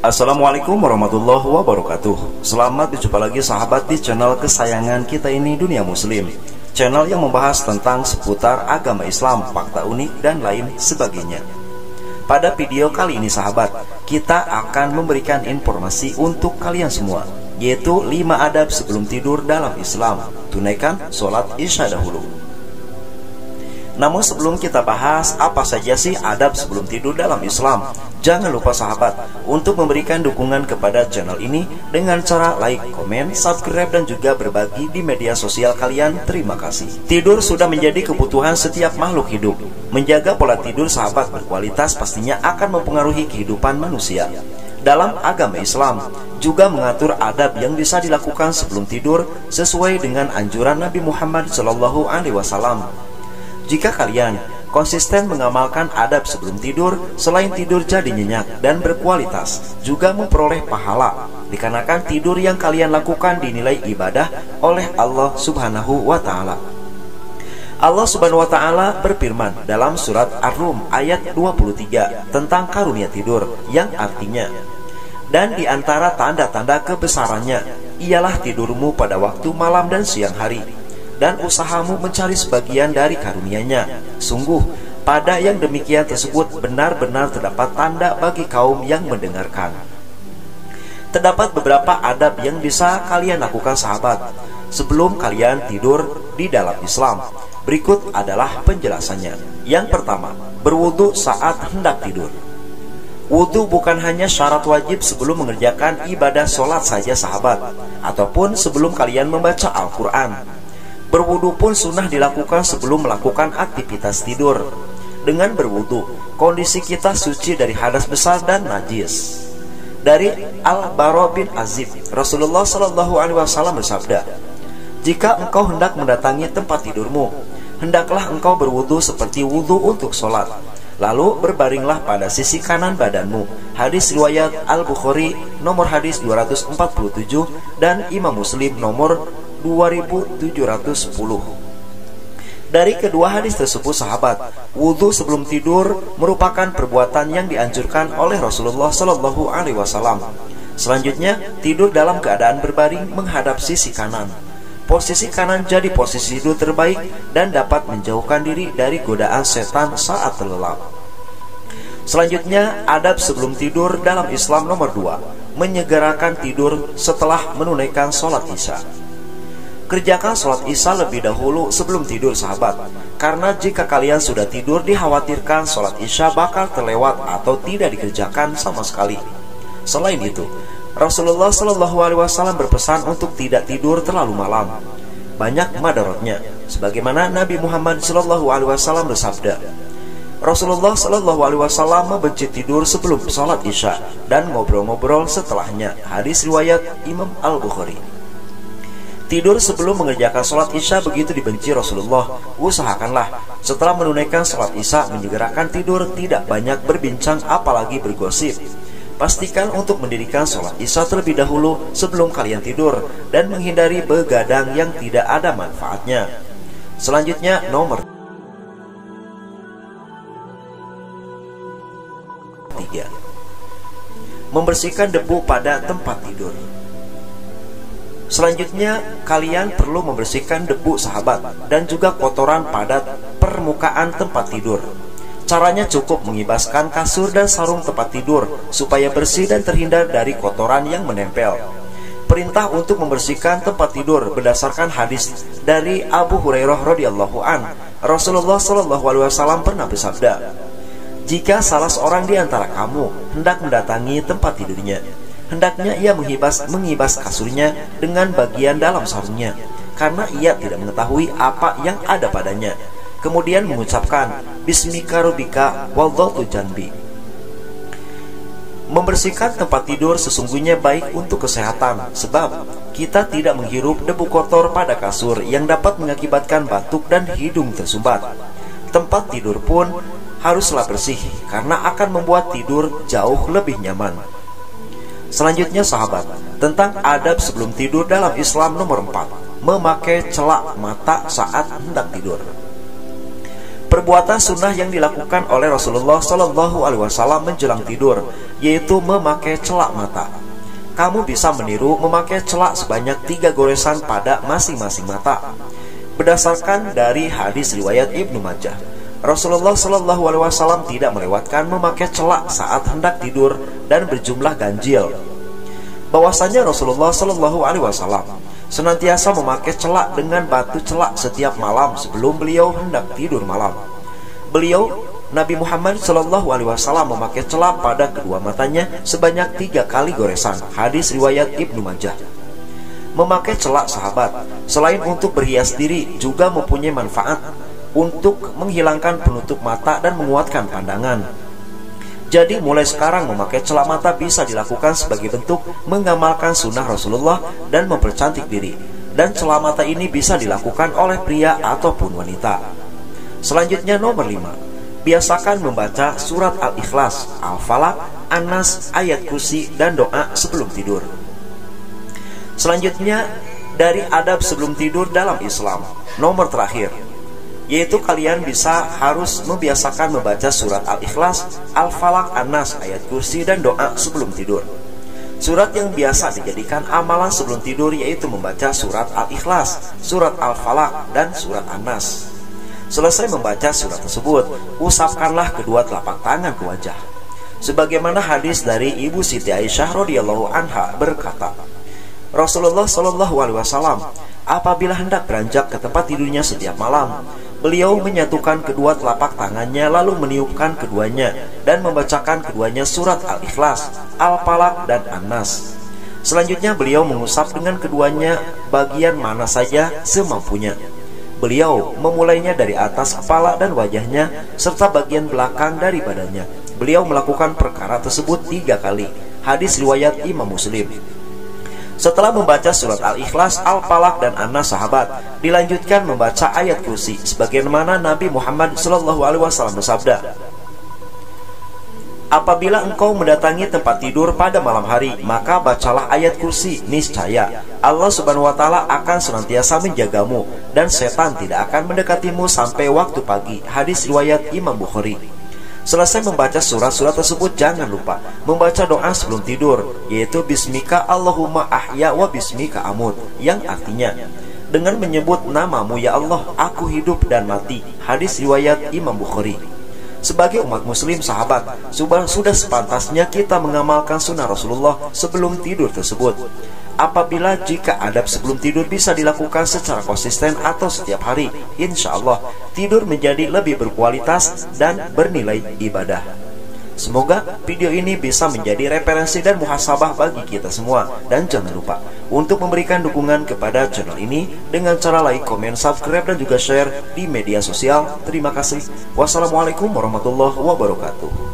Assalamualaikum warahmatullahi wabarakatuh. Selamat berjumpa lagi sahabat di channel kesayangan kita ini Dunia Muslim. Channel yang membahas tentang seputar agama Islam, fakta unik, dan lain sebagainya. Pada video kali ini sahabat Kita akan memberikan informasi untuk kalian semua Yaitu 5 adab sebelum tidur dalam Islam. Tunaikan sholat isya dahulu. Namun sebelum kita bahas apa saja sih adab sebelum tidur dalam Islam, jangan lupa sahabat untuk memberikan dukungan kepada channel ini dengan cara like, komen, subscribe dan juga berbagi di media sosial kalian. Terima kasih. Tidur sudah menjadi kebutuhan setiap makhluk hidup. Menjaga pola tidur sahabat berkualitas pastinya akan mempengaruhi kehidupan manusia. Dalam agama Islam juga mengatur adab yang bisa dilakukan sebelum tidur sesuai dengan anjuran Nabi Muhammad SAW. Jika kalian konsisten mengamalkan adab sebelum tidur, selain tidur jadi nyenyak dan berkualitas, juga memperoleh pahala. Dikarenakan tidur yang kalian lakukan dinilai ibadah oleh Allah Subhanahu wa taala. Allah Subhanahu wa taala berfirman dalam surat Ar-Rum ayat 23 tentang karunia tidur yang artinya dan di antara tanda-tanda kebesarannya ialah tidurmu pada waktu malam dan siang hari dan usahamu mencari sebagian dari karunia-Nya. Sungguh, pada yang demikian tersebut benar-benar terdapat tanda bagi kaum yang mendengarkan. Terdapat beberapa adab yang bisa kalian lakukan sahabat sebelum kalian tidur di dalam Islam. Berikut adalah penjelasannya. Yang pertama, berwudu saat hendak tidur. Wudhu bukan hanya syarat wajib sebelum mengerjakan ibadah sholat saja sahabat Ataupun sebelum kalian membaca Al-Quran Berwudu pun sunnah dilakukan sebelum melakukan aktivitas tidur. Dengan berwudu, kondisi kita suci dari hadas besar dan najis. Dari Al Baro bin Azib, Rasulullah Shallallahu Alaihi Wasallam bersabda, jika engkau hendak mendatangi tempat tidurmu, hendaklah engkau berwudu seperti wudu untuk sholat. Lalu berbaringlah pada sisi kanan badanmu. Hadis riwayat Al Bukhari nomor hadis 247 dan Imam Muslim nomor 2710 dari kedua hadis tersebut sahabat, wudhu sebelum tidur merupakan perbuatan yang dianjurkan oleh Rasulullah Shallallahu Alaihi Wasallam. Selanjutnya, tidur dalam keadaan berbaring menghadap sisi kanan. Posisi kanan jadi posisi tidur terbaik dan dapat menjauhkan diri dari godaan setan saat terlelap. Selanjutnya, adab sebelum tidur dalam Islam nomor 2, menyegerakan tidur setelah menunaikan sholat isya. Kerjakan sholat isya lebih dahulu sebelum tidur sahabat Karena jika kalian sudah tidur dikhawatirkan sholat isya bakal terlewat atau tidak dikerjakan sama sekali Selain itu, Rasulullah Shallallahu Alaihi Wasallam berpesan untuk tidak tidur terlalu malam. Banyak madarotnya, sebagaimana Nabi Muhammad Shallallahu Alaihi Wasallam bersabda. Rasulullah Shallallahu Alaihi Wasallam membenci tidur sebelum sholat isya dan ngobrol-ngobrol setelahnya. Hadis riwayat Imam Al Bukhari. Tidur sebelum mengerjakan sholat isya begitu dibenci Rasulullah. Usahakanlah setelah menunaikan sholat isya menyegerakan tidur tidak banyak berbincang apalagi bergosip. Pastikan untuk mendirikan sholat isya terlebih dahulu sebelum kalian tidur dan menghindari begadang yang tidak ada manfaatnya. Selanjutnya nomor 3 Membersihkan debu pada tempat tidur Selanjutnya, kalian perlu membersihkan debu sahabat dan juga kotoran pada permukaan tempat tidur. Caranya cukup mengibaskan kasur dan sarung tempat tidur supaya bersih dan terhindar dari kotoran yang menempel. Perintah untuk membersihkan tempat tidur berdasarkan hadis dari Abu Hurairah radhiyallahu an. Rasulullah shallallahu alaihi wasallam pernah bersabda, "Jika salah seorang di antara kamu hendak mendatangi tempat tidurnya, hendaknya ia mengibas mengibas kasurnya dengan bagian dalam sarungnya karena ia tidak mengetahui apa yang ada padanya. Kemudian mengucapkan Bismika Rubika Waldatu Janbi. Membersihkan tempat tidur sesungguhnya baik untuk kesehatan sebab kita tidak menghirup debu kotor pada kasur yang dapat mengakibatkan batuk dan hidung tersumbat. Tempat tidur pun haruslah bersih karena akan membuat tidur jauh lebih nyaman. Selanjutnya sahabat, tentang adab sebelum tidur dalam Islam nomor 4, memakai celak mata saat hendak tidur. Perbuatan sunnah yang dilakukan oleh Rasulullah Shallallahu Alaihi Wasallam menjelang tidur, yaitu memakai celak mata. Kamu bisa meniru memakai celak sebanyak tiga goresan pada masing-masing mata. Berdasarkan dari hadis riwayat Ibnu Majah, Rasulullah Shallallahu Alaihi Wasallam tidak melewatkan memakai celak saat hendak tidur dan berjumlah ganjil. Bahwasanya Rasulullah Shallallahu Alaihi Wasallam senantiasa memakai celak dengan batu celak setiap malam sebelum beliau hendak tidur malam. Beliau Nabi Muhammad Shallallahu Alaihi Wasallam memakai celak pada kedua matanya sebanyak tiga kali goresan. Hadis riwayat Ibnu Majah. Memakai celak sahabat selain untuk berhias diri juga mempunyai manfaat untuk menghilangkan penutup mata dan menguatkan pandangan. Jadi mulai sekarang memakai celak mata bisa dilakukan sebagai bentuk mengamalkan sunnah Rasulullah dan mempercantik diri. Dan celak mata ini bisa dilakukan oleh pria ataupun wanita. Selanjutnya nomor 5. Biasakan membaca surat Al-Ikhlas, Al-Falaq, An-Nas, ayat kursi, dan doa sebelum tidur. Selanjutnya dari adab sebelum tidur dalam Islam. Nomor terakhir, yaitu kalian bisa harus membiasakan membaca surat Al-Ikhlas, Al-Falaq, An-Nas, ayat kursi dan doa sebelum tidur. Surat yang biasa dijadikan amalan sebelum tidur yaitu membaca surat Al-Ikhlas, surat Al-Falaq, dan surat An-Nas. Selesai membaca surat tersebut, usapkanlah kedua telapak tangan ke wajah. Sebagaimana hadis dari Ibu Siti Aisyah radhiyallahu anha berkata, Rasulullah Shallallahu alaihi wasallam apabila hendak beranjak ke tempat tidurnya setiap malam, Beliau menyatukan kedua telapak tangannya lalu meniupkan keduanya dan membacakan keduanya surat Al-Ikhlas, Al-Falaq dan An-Nas. Selanjutnya beliau mengusap dengan keduanya bagian mana saja semampunya. Beliau memulainya dari atas kepala dan wajahnya serta bagian belakang dari badannya. Beliau melakukan perkara tersebut tiga kali. Hadis riwayat Imam Muslim. Setelah membaca surat Al-Ikhlas, Al-Falaq dan An-Nas sahabat, dilanjutkan membaca ayat kursi sebagaimana Nabi Muhammad SAW bersabda. Apabila engkau mendatangi tempat tidur pada malam hari, maka bacalah ayat kursi, niscaya Allah Subhanahu wa taala akan senantiasa menjagamu dan setan tidak akan mendekatimu sampai waktu pagi. Hadis riwayat Imam Bukhari. Selesai membaca surat-surat tersebut jangan lupa membaca doa sebelum tidur yaitu bismika Allahumma ahya wa bismika amut yang artinya dengan menyebut namamu ya Allah aku hidup dan mati. Hadis riwayat Imam Bukhari. Sebagai umat muslim sahabat sudah sepantasnya kita mengamalkan sunnah Rasulullah sebelum tidur tersebut apabila jika adab sebelum tidur bisa dilakukan secara konsisten atau setiap hari, insya Allah tidur menjadi lebih berkualitas dan bernilai ibadah. Semoga video ini bisa menjadi referensi dan muhasabah bagi kita semua. Dan jangan lupa untuk memberikan dukungan kepada channel ini dengan cara like, komen, subscribe, dan juga share di media sosial. Terima kasih. Wassalamualaikum warahmatullahi wabarakatuh.